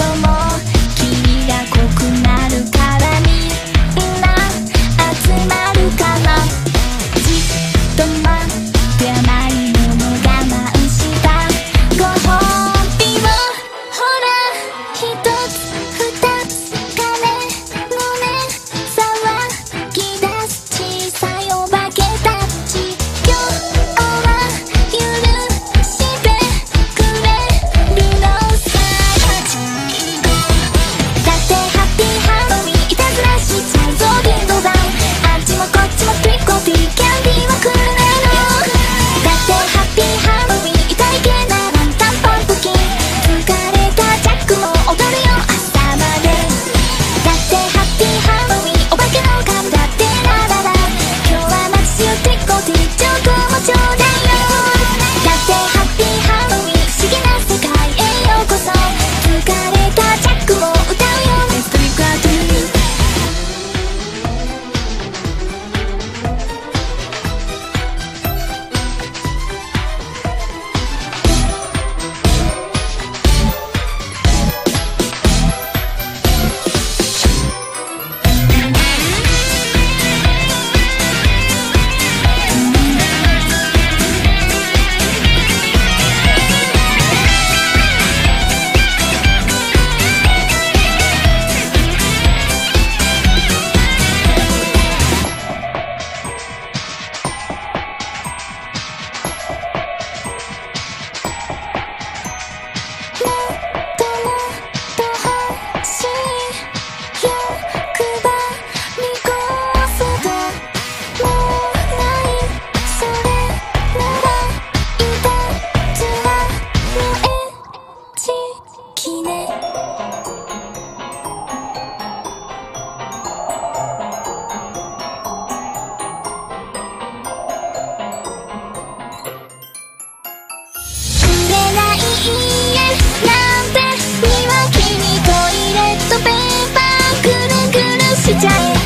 someone ちゃえ